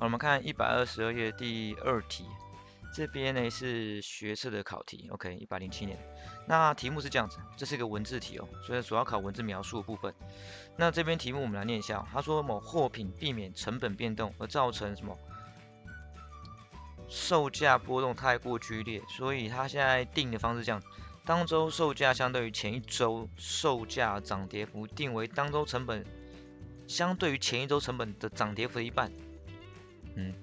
我们看一百二十二页第二题，这边呢是学测的考题，OK，一百零七年。那题目是这样子，这是一个文字题哦，所以主要考文字描述部分。那这边题目我们来念一下，他说某货品避免成本变动而造成什么售价波动太过剧烈，所以他现在定的方式这样：当周售价相对于前一周售价涨跌幅定为当周成本相对于前一周成本的涨跌幅的一半。嗯，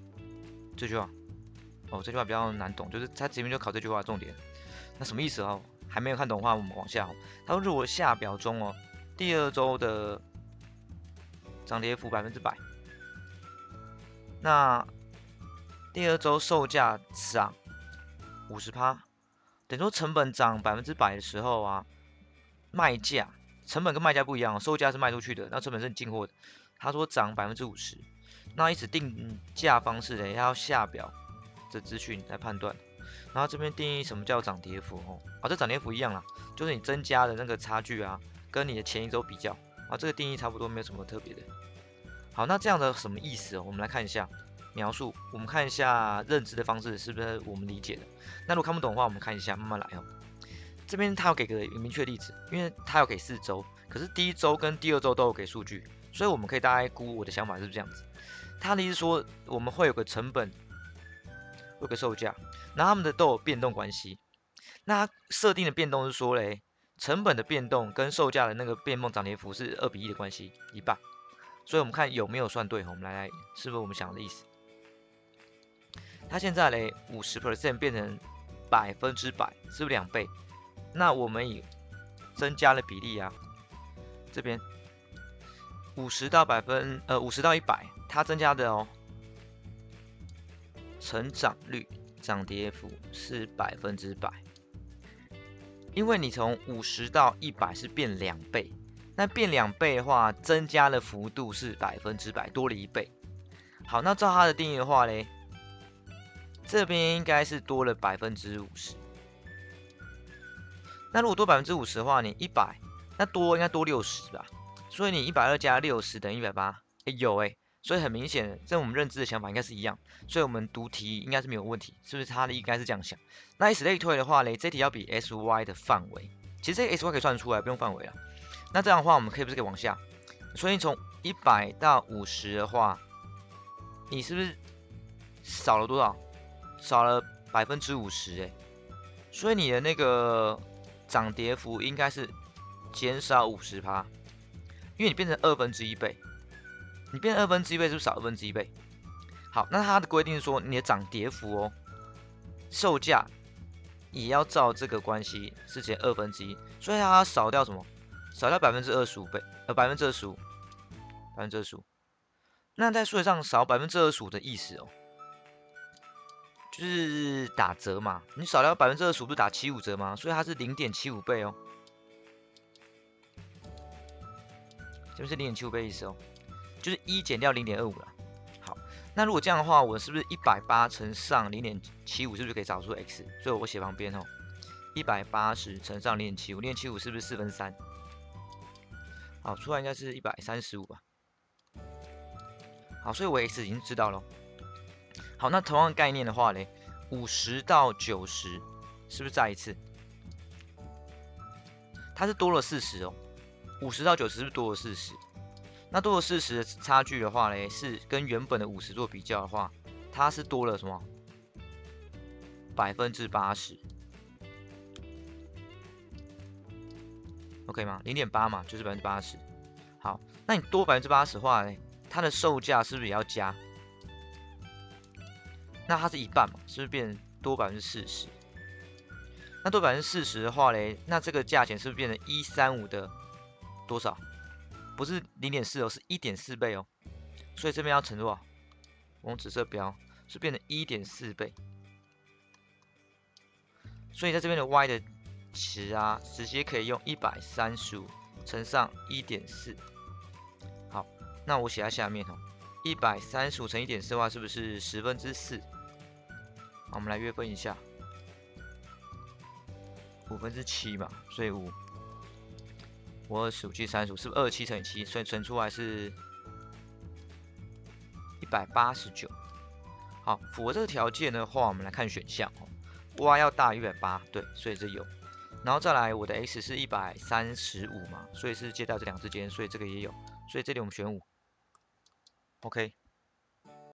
这句话，哦，这句话比较难懂，就是他前面就考这句话重点。那什么意思哦？还没有看懂的话，我们往下。哦他说，如果下表中哦，第二周的涨跌幅百分之百，那第二周售价涨五十趴，等于说成本涨百分之百的时候啊，卖价成本跟卖价不一样，售价是卖出去的，那成本是你进货的。他说涨百分之五十。那以此定价方式呢，要下表的资讯来判断。然后这边定义什么叫涨跌幅哦，啊，这涨跌幅一样啦，就是你增加的那个差距啊，跟你的前一周比较啊，这个定义差不多，没有什么特别的。好，那这样的什么意思哦？我们来看一下描述，我们看一下认知的方式是不是我们理解的。那如果看不懂的话，我们看一下，慢慢来哦。这边他要给个明确例子，因为他要给四周，可是第一周跟第二周都有给数据，所以我们可以大概估我的想法是不是这样子。他的意思说，我们会有个成本，有个售价，那他们的都有变动关系。那设定的变动是说嘞，成本的变动跟售价的那个变动涨跌幅是二比一的关系，一半。所以我们看有没有算对，我们来来，是不是我们想的意思？它现在嘞五十 percent 变成百分之百，是不是两倍？那我们以增加了比例啊，这边。五十到百分，呃，五十到一百，它增加的哦，成长率涨跌幅是百分之百，因为你从五十到一百是变两倍，那变两倍的话，增加的幅度是百分之百，多了一倍。好，那照它的定义的话嘞，这边应该是多了百分之五十。那如果多百分之五十的话，你一百，那多应该多六十吧？所以你一百二加六十等于一百八，哎有哎，所以很明显，这我们认知的想法应该是一样，所以我们读题应该是没有问题，是不是？他的应该是这样想。那以此类推的话嘞，这题要比 S Y 的范围，其实这 S Y 可以算出来，不用范围了。那这样的话，我们可以不是可以往下？所以从一百到五十的话，你是不是少了多少？少了百分之五十哎，所以你的那个涨跌幅应该是减少五十趴。因为你变成二分之一倍，你变二分之一倍是不是少二分之一倍？好，那它的规定是说你的涨跌幅哦，售价也要照这个关系是减二分之一，所以它要少掉什么？少掉百分之二十五倍，呃，百分之二十五，百分之二十五。那在数学上少百分之二十五的意思哦，就是打折嘛，你少掉百分之二十五不是打七五折吗？所以它是零点七五倍哦。这不是零点七五倍意思哦，就是一减掉零点二五了。好，那如果这样的话，我是不是一百八乘上零点七五，是不是可以找出 x？所以我写旁边哦，一百八十乘上零点七五，零点七五是不是四分三？好，出来应该是一百三十五吧。好，所以我 x 已经知道了。好，那同样概念的话嘞，五十到九十是不是再一次？它是多了四十哦。五十到九十是不是多了四十？那多了四十的差距的话嘞，是跟原本的五十做比较的话，它是多了什么？百分之八十，OK 吗？零点八嘛，就是百分之八十。好，那你多百分之八十的话嘞，它的售价是不是也要加？那它是一半嘛，是不是变多百分之四十？那多百分之四十的话嘞，那这个价钱是不是变成一三五的？多少？不是零点四哦，是一点四倍哦。所以这边要乘多少？我用紫色标，是变成一点四倍。所以在这边的 y 的值啊，直接可以用一百三十五乘上一点四。好，那我写在下面哦，一百三十五乘一点四的话，是不是十分之四？我们来约分一下，五分之七嘛，所以五。我二十五七三十五，是不是二十七乘以七？所以乘出来是一百八十九。好，符合这个条件的话，我们来看选项哦。y 要大于一百八，对，所以这有。然后再来，我的 x 是一百三十五嘛，所以是介在这两之间，所以这个也有。所以这里我们选五。OK。